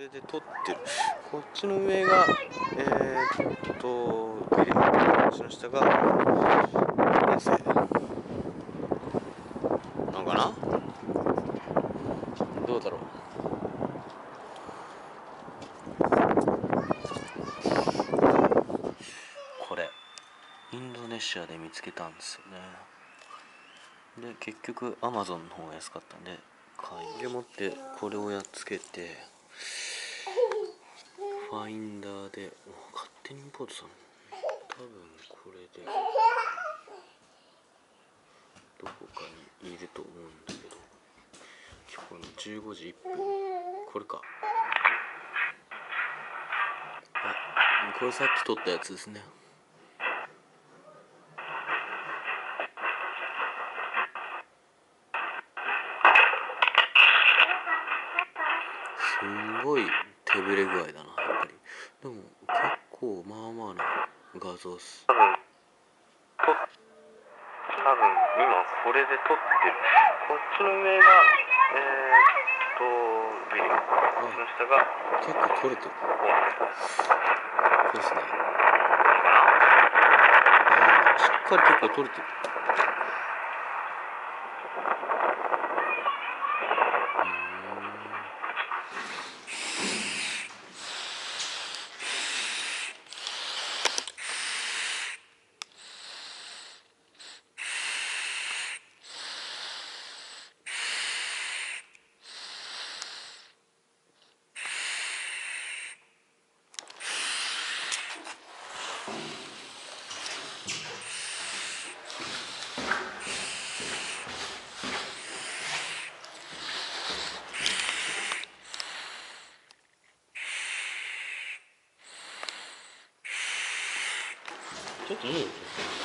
れで撮ってる。こっちの上がえー、っとグリムこっちの下が年生。なんかな？どうだろう？これインドネシアで見つけたんですよね。で結局アマゾンの方が安かったんで買いでもってこれをやっつけてファインダーでお勝手にインポートさん。多分これでどこかにいると思うんだけど。今日の15時1分。これか。あこれさっき撮ったやつですね。すんごい手ぶれ具合だな。でも結構まあまあな画像っす。多分と多分今これで撮ってる。こっちの上がえー、っとビリこっちの下が結構撮れてる。そうですね。ああしっかり結構撮れてるちょっといい